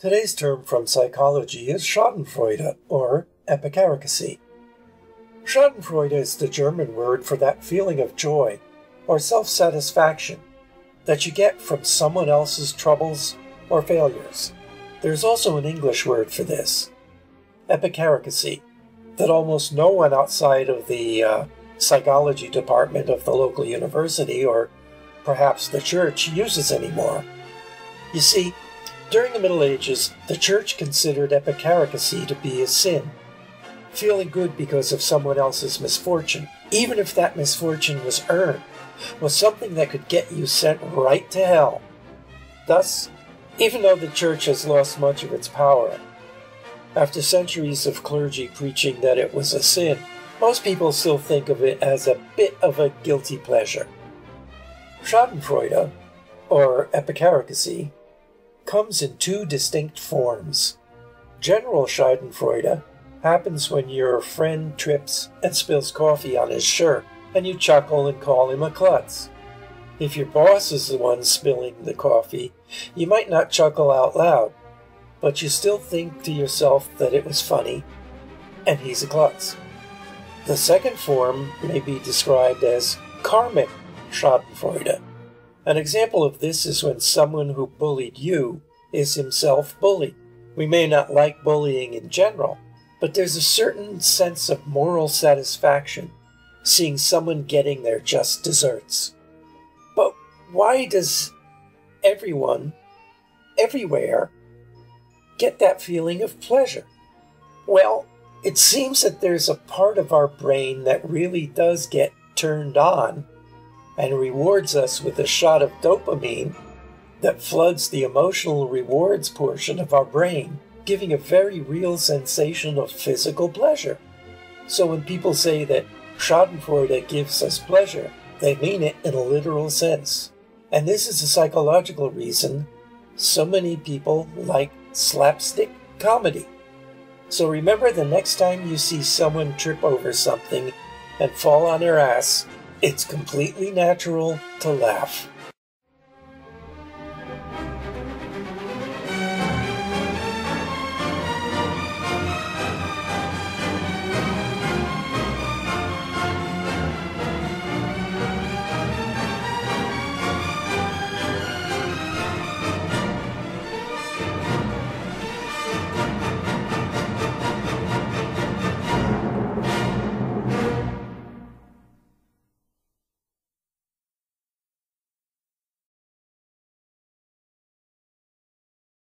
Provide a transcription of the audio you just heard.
Today's term from psychology is Schadenfreude, or epicaricacy. Schadenfreude is the German word for that feeling of joy or self satisfaction that you get from someone else's troubles or failures. There's also an English word for this, epicaricacy, that almost no one outside of the uh, psychology department of the local university or perhaps the church uses anymore. You see, during the Middle Ages, the Church considered epicaricacy to be a sin. Feeling good because of someone else's misfortune, even if that misfortune was earned, was something that could get you sent right to hell. Thus, even though the Church has lost much of its power, after centuries of clergy preaching that it was a sin, most people still think of it as a bit of a guilty pleasure. Schadenfreude, or epicaricacy, comes in two distinct forms. General Schadenfreude happens when your friend trips and spills coffee on his shirt, and you chuckle and call him a klutz. If your boss is the one spilling the coffee, you might not chuckle out loud, but you still think to yourself that it was funny, and he's a klutz. The second form may be described as karmic Schadenfreude an example of this is when someone who bullied you is himself bullied. We may not like bullying in general, but there's a certain sense of moral satisfaction seeing someone getting their just desserts. But why does everyone, everywhere, get that feeling of pleasure? Well, it seems that there's a part of our brain that really does get turned on and rewards us with a shot of dopamine that floods the emotional rewards portion of our brain, giving a very real sensation of physical pleasure. So when people say that Schadenfreude gives us pleasure, they mean it in a literal sense. And this is a psychological reason so many people like slapstick comedy. So remember the next time you see someone trip over something and fall on their ass, it's completely natural to laugh.